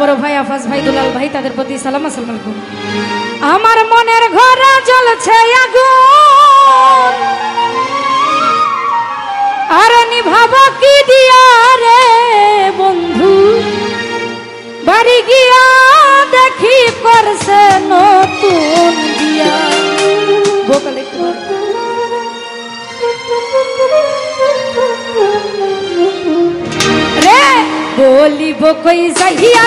বড় ভাই, আফাজ ভাই, দুলাল ভাই, তাদের প্রতি সালাম আসসালাম আলাইকুম। আমার মনের ঘর জ্বলছে আগুন। আর নিভাব কি দিয়া রে বন্ধু? বাড়ি গিয়া দেখি করছে নতুন দিয়া। বোকালে রে, বলিব কই যাইয়া